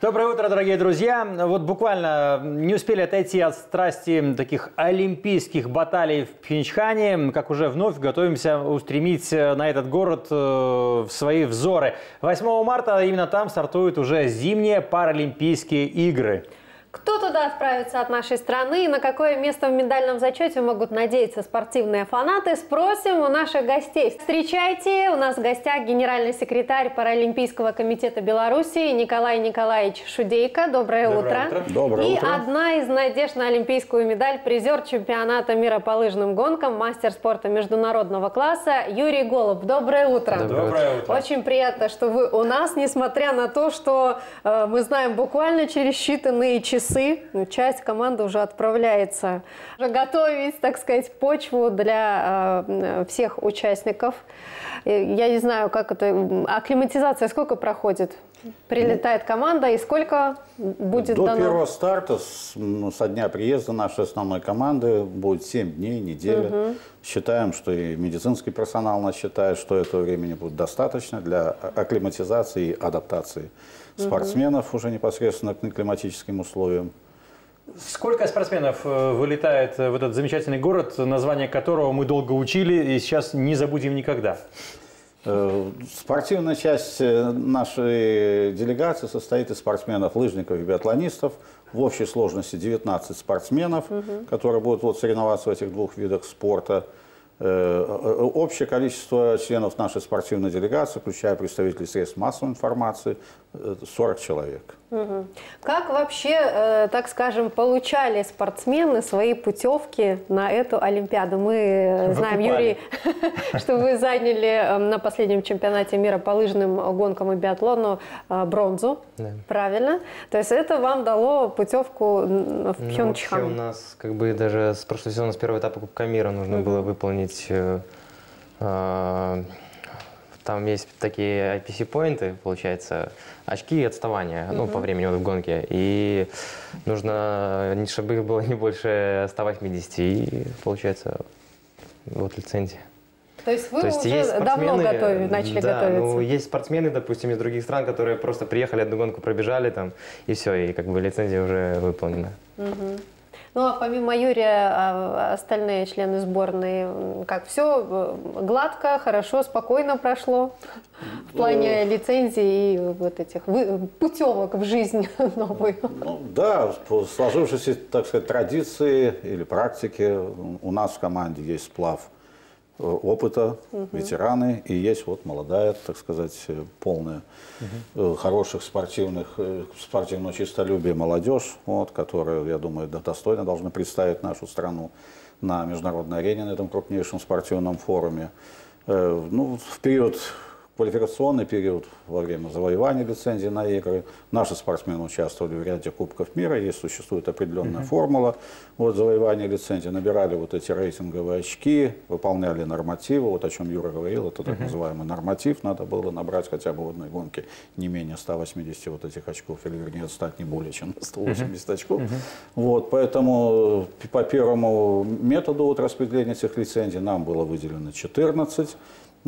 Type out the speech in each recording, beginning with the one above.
Доброе утро, дорогие друзья. Вот буквально не успели отойти от страсти таких олимпийских баталий в Пхенчхане, как уже вновь готовимся устремить на этот город э, свои взоры. 8 марта именно там стартуют уже зимние паралимпийские игры. Кто туда отправится от нашей страны и на какое место в медальном зачете могут надеяться спортивные фанаты, спросим у наших гостей. Встречайте, у нас в гостях генеральный секретарь Паралимпийского комитета Беларуси Николай Николаевич Шудейко. Доброе, Доброе утро. утро. Доброе и утро. одна из надежд на олимпийскую медаль, призер чемпионата мира по лыжным гонкам, мастер спорта международного класса Юрий Голуб. Доброе утро. Доброе утро. Очень приятно, что вы у нас, несмотря на то, что э, мы знаем буквально через считанные часы, ну, часть команды уже отправляется уже готовить, так сказать, почву для э, всех участников. Э, Я не знаю, как это, акклиматизация сколько проходит? Прилетает команда и сколько будет До дано? первого старта, с, ну, со дня приезда нашей основной команды, будет 7 дней, неделя. Считаем, что и медицинский персонал нас считает, что этого времени будет достаточно для а- акклиматизации и адаптации спортсменов уже непосредственно к климатическим условиям. Сколько спортсменов э, вылетает в этот замечательный город, название которого мы долго учили и сейчас не забудем никогда? Э, Спортивная часть э, нашей делегации состоит из спортсменов, лыжников и биатлонистов. В общей сложности 19 спортсменов, которые будут вот соревноваться в этих двух видах спорта. Э, Общее количество членов нашей спортивной делегации, включая представителей средств массовой информации, 40 человек. Мгм. Как вообще, э, так скажем, получали спортсмены свои путевки на эту Олимпиаду? Мы э, знаем, Выкупали. Юрий, что вы заняли э, на последнем чемпионате мира по лыжным гонкам и биатлону э, бронзу. Правильно? То есть это вам дало путевку в Ну, Пхенчхан. у нас как бы даже с прошлого сезона, с первого этапа Кубка мира нужно было выполнить... э, э, там есть такие IPC-поинты, получается, очки отставания, ну, по времени вот в гонке. И нужно, чтобы их было не больше 180, и получается, вот лицензия. То есть вы То есть уже есть давно спортсмены, готови, начали да, готовиться. ну, есть спортсмены, допустим, из других стран, которые просто приехали, одну гонку пробежали там, и все, и как бы лицензия уже выполнена. Ну, а помимо Юрия, а, остальные члены сборной, как все гладко, хорошо, спокойно прошло в плане лицензии и вот этих путевок в жизнь новую. Ну, да, по сложившейся, так сказать, традиции или практике у нас в команде есть сплав э, опыта, ветераны, и есть вот молодая, так сказать, э, полная э, хороших спортивных, спортивного честолюбия молодежь, вот, которая, я думаю, достойно должна представить нашу страну на международной арене, на этом крупнейшем спортивном форуме. Ну, в период квалификационный период во время завоевания лицензии на игры. Наши спортсмены участвовали в ряде Кубков мира, есть существует определенная формула вот, завоевания лицензии, набирали вот эти рейтинговые очки, выполняли нормативы, вот о чем Юра говорил, это так называемый норматив, надо было набрать хотя бы в одной гонке не менее 180 вот этих очков, или вернее отстать не более чем на 180 очков. Вот, поэтому э, по первому методу вот, распределения этих лицензий нам было выделено 14.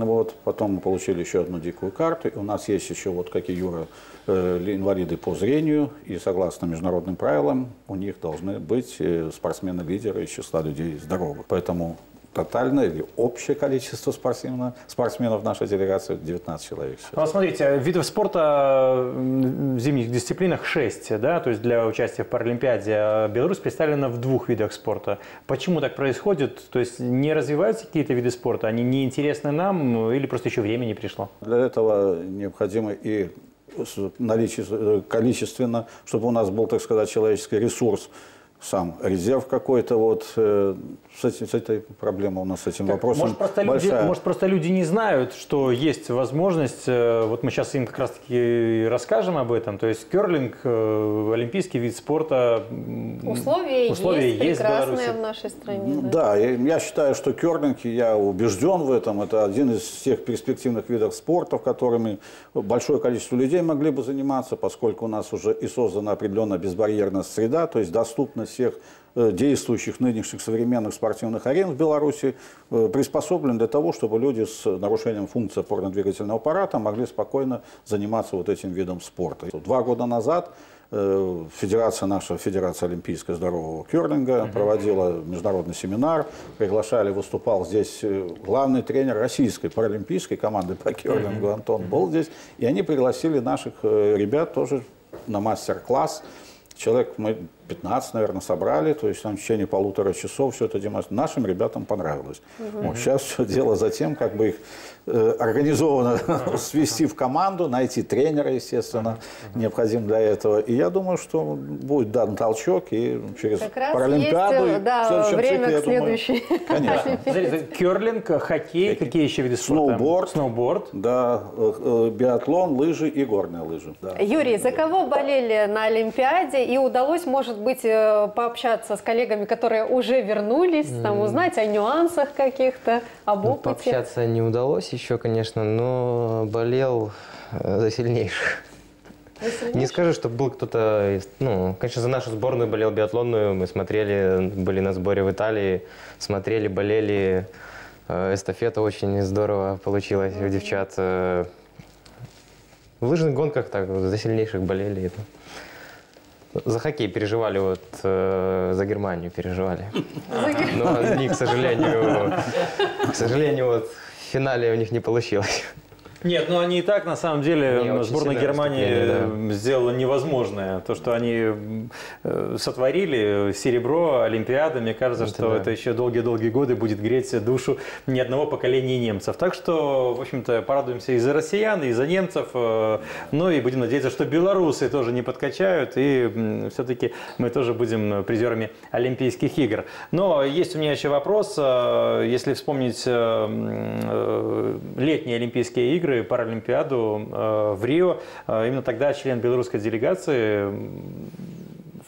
Ну Вот, потом мы получили еще одну дикую карту. И у нас есть еще, вот как и Юра, э, ли- инвалиды по зрению. И согласно международным правилам, у них должны быть э, спортсмены-лидеры из числа людей здоровых. Поэтому тотальное или общее количество спортсменов, спортсменов в нашей делегации 19 человек. Ну, смотрите, видов спорта в зимних дисциплинах 6, да, то есть для участия в Паралимпиаде. А Беларусь представлена в двух видах спорта. Почему так происходит? То есть не развиваются какие-то виды спорта, они не интересны нам или просто еще время не пришло? Для этого необходимо и наличие, э, количественно, чтобы у нас был, так сказать, человеческий ресурс, сам резерв какой-то. Вот, э, с, этим- с этой проблемой у нас с этим вопросом Может просто, люди, может, просто люди не знают, что есть возможность, э, вот мы сейчас им как раз-таки расскажем об этом, то есть керлинг, э, олимпийский вид спорта, Условия, условия есть, есть в прекрасные Беларуси. в нашей стране. Ну, да. Да, я, я считаю, что керлинг, и я убежден в этом, это один из тех перспективных видов спорта, которыми большое количество людей могли бы заниматься, поскольку у нас уже и создана определенная безбарьерная среда, то есть доступность всех э, действующих нынешних современных спортивных арен в Беларуси э, приспособлен для того, чтобы люди с нарушением функции опорно-двигательного аппарата могли спокойно заниматься вот этим видом спорта. Два года назад Э, федерация наша, Федерация Олимпийская здорового керлинга проводила международный семинар, приглашали, выступал здесь главный тренер российской паралимпийской команды по керлингу Антон был здесь, и они пригласили наших ребят тоже на мастер-класс. Человек мы 15, наверное, собрали, то есть там в течение полутора часов все это демонстрировали. Нашим ребятам понравилось. Угу. Вот, сейчас все дело за тем, как бы их э, организованно свести в команду, найти тренера, естественно, необходим для этого. И я думаю, что будет дан толчок, и через как Паралимпиаду, есть, да, в время цикле, к следующей. думаю, конечно. Керлинг, хоккей, какие еще виды спорта? Сноуборд. Сноуборд. Да, э, э, биатлон, лыжи и горные лыжи. Да. Юрий, за кого болели на Олимпиаде и удалось, может быть, э, пообщаться с коллегами, которые уже вернулись, там узнать о нюансах каких-то, об Ну, опыте? пообщаться не удалось еще, конечно, но болел э, за сильнейших. Не скажу, что был кто-то, ну, конечно, за нашу сборную болел биатлонную, мы смотрели, были на сборе в Италии, смотрели, болели, Э, эстафета очень здорово получилась у девчат. Э, В лыжных гонках так, за сильнейших болели. За хоккей переживали, вот э, за Германию переживали. Но они, к сожалению, к сожалению, вот в финале у них не получилось. Нет, ну они и так, на самом деле, Не, очень сборная Германии э, сделала невозможное. То, что они э, сотворили, серебро, Олимпиада, мне кажется, Это что да. это еще долгие-долгие годы будет греть душу ни одного поколения немцев. Так что, в общем-то, порадуемся и за россиян, и за немцев. э, Ну и будем надеяться, что белорусы тоже не подкачают, и все-таки мы тоже будем призерами Олимпийских игр. Но есть у меня еще вопрос. э, Если вспомнить летние Олимпийские игры, Паралимпиаду э, в Рио, э, именно тогда член белорусской делегации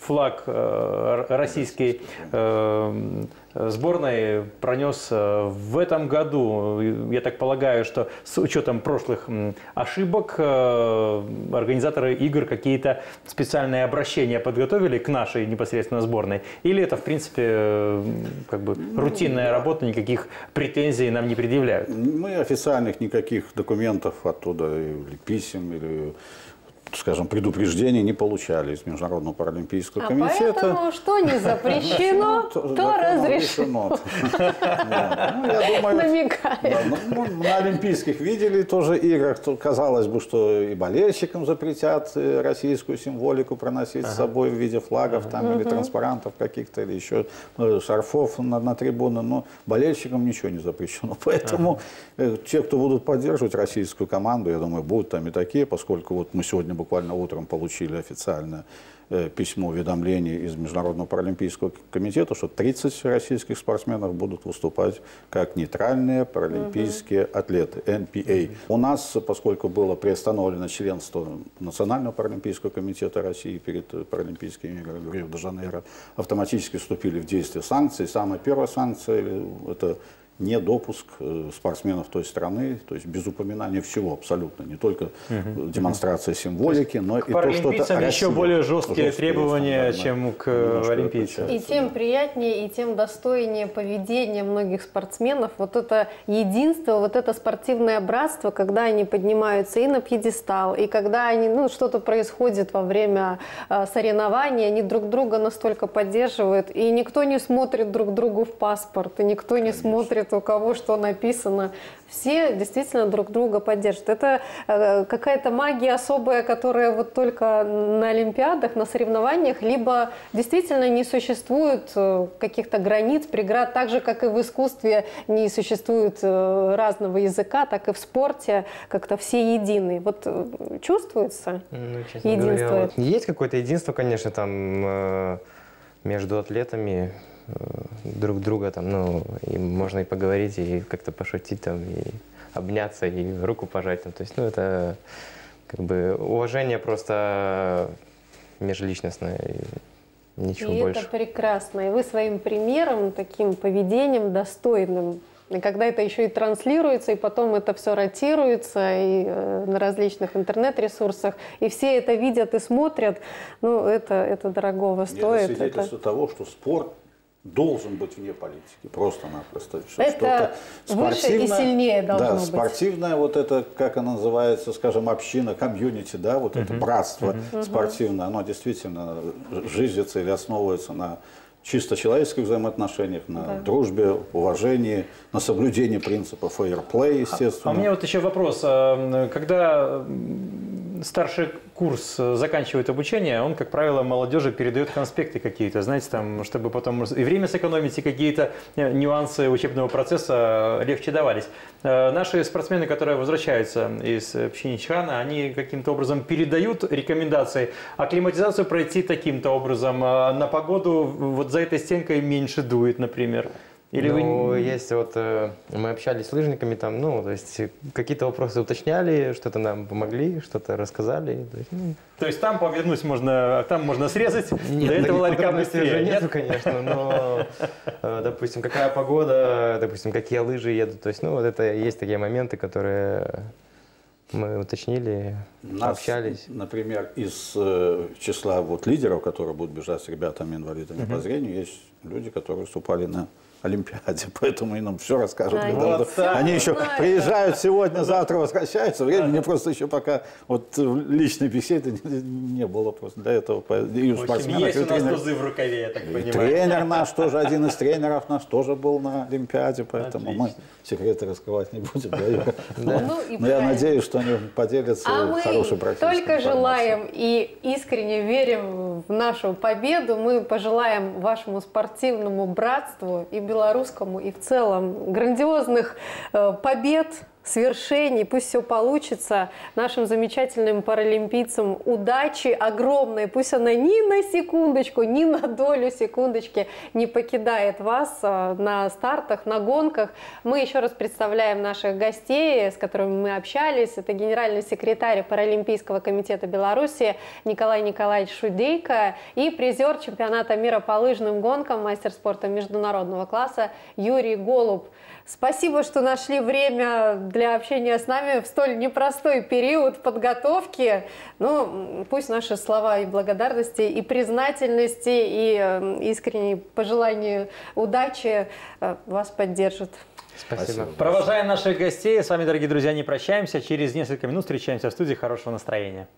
флаг э, российской э, сборной пронес э, в этом году. Я так полагаю, что с учетом прошлых ошибок организаторы игр какие-то специальные обращения подготовили к нашей непосредственно сборной? Или это, в принципе, как бы рутинная работа, никаких претензий нам не предъявляют? Мы официальных никаких документов оттуда, или писем, или, скажем, предупреждений не получали из Международного паралимпийского А комитета. поэтому что не запрещено, то разрешено. Ну, я думаю, Намекает. ну, на Олимпийских видели тоже играх, то казалось бы, что и болельщикам запретят э, российскую символику проносить с собой в виде флагов там, или транспарантов каких-то, или еще э, шарфов на, на трибуны, но болельщикам ничего не запрещено. Поэтому э, те, кто будут поддерживать российскую команду, я думаю, будут там и такие, поскольку вот мы сегодня буквально утром получили официальное э, письмо уведомление из Международного паралимпийского комитета, что 30 российских спортсменов будут выступать как нейтральные паралимпийские атлеты, NPA. У нас, поскольку было приостановлено членство Национального паралимпийского комитета России перед Паралимпийскими играми в Рио-де-Жанейро, автоматически вступили в действие санкции. Самая первая санкция э, – это недопуск э, спортсменов той страны, то есть без упоминания всего абсолютно, не только э, демонстрация символики, но и то, что это паралимпийцам еще Россия. более жесткие Жесткие требования, чем к олимпийцам. И тем приятнее, и тем достойнее поведение многих спортсменов. Вот это единство, вот это спортивное братство, когда они поднимаются и на пьедестал, и когда они, ну, что-то происходит во время э, соревнований, они друг друга настолько поддерживают, и никто не смотрит друг другу в паспорт, и никто не смотрит, у кого что написано. Все действительно друг друга поддерживают. Это э, какая-то магия особая, которая вот только на Олимпиадах, на соревнованиях, либо действительно не существует э, каких-то границ, преград, так же, как и в искусстве не существует э, разного языка, так и в спорте как-то все едины. Вот чувствуется? Ну, Единство говоря, вот есть какое-то единство, конечно, там между атлетами друг друга, там, ну, и можно и поговорить, и как-то пошутить, там, и обняться, и руку пожать, там, то есть, ну, это как бы уважение просто межличностное, и ничего и больше. это прекрасно. И вы своим примером, таким поведением достойным И когда это еще и транслируется, и потом это все ротируется и э, на различных интернет-ресурсах, и все это видят и смотрят, ну, это, это дорогого стоит. Это свидетельство это... того, что спорт должен быть вне политики, просто-напросто. Это выше и сильнее должно да, быть. спортивная вот это, как она называется, скажем, община, комьюнити, да, вот uh-huh. это братство uh-huh. спортивное, оно действительно жизнится или основывается на чисто человеческих взаимоотношениях, на да. дружбе, уважении, на соблюдении принципов фейерплей, естественно. А, а у меня вот еще вопрос. А, когда старший курс э, заканчивает обучение, он, как правило, молодежи передает конспекты какие-то, знаете, там, чтобы потом и время сэкономить, и какие-то э, нюансы учебного процесса э, легче давались. Наши спортсмены, которые возвращаются из Пхенчхана, они каким-то образом передают рекомендации акклиматизацию пройти таким-то образом, на погоду вот за этой стенкой меньше дует, например. Или ну, вы... есть вот, э, мы общались с лыжниками, там, ну, то есть какие-то вопросы уточняли, что-то нам помогли, что-то рассказали. То есть, ну... то есть там повернуть можно, там можно срезать, нет, до этого ларька быстрее, нет? конечно, но, э, допустим, какая погода, допустим, какие лыжи едут, то есть, ну, вот это есть такие моменты, которые мы уточнили, Нас, общались. Например, из э, числа вот лидеров, которые будут бежать с ребятами-инвалидами uh-huh. по зрению, есть люди, которые выступали на Олимпиаде, поэтому они нам все расскажут. Да, вот они еще знаю. приезжают сегодня, завтра возвращаются. Времени да. просто еще пока вот личной беседы не, не было просто для этого. И у в общем, есть у нас тузы в рукаве, я так понимаю. Тренер наш тоже, один из тренеров наш тоже был на Олимпиаде, поэтому Отлично. мы секреты раскрывать не будем. Да, ну, Но я надеюсь, что они поделятся а хорошей практикой. только желаем и искренне верим в нашу победу. Мы пожелаем вашему спортивному братству и белорусскому и в целом грандиозных э, побед, свершений, пусть все получится. Нашим замечательным паралимпийцам удачи огромной. Пусть она ни на секундочку, ни на долю секундочки не покидает вас а, на стартах, на гонках. Мы еще раз представляем наших гостей, с которыми мы общались. Это генеральный секретарь Паралимпийского комитета Беларуси Николай Николаевич Шудейко и призер чемпионата мира по лыжным гонкам, мастер спорта международного класса Юрий Голуб. Спасибо, что нашли время для общения с нами в столь непростой период подготовки. Ну, пусть наши слова и благодарности, и признательности, и э, искренней пожелания удачи э, вас поддержат. Спасибо. Спасибо. Провожаем наших гостей. С вами, дорогие друзья, не прощаемся. Через несколько минут встречаемся в студии. Хорошего настроения.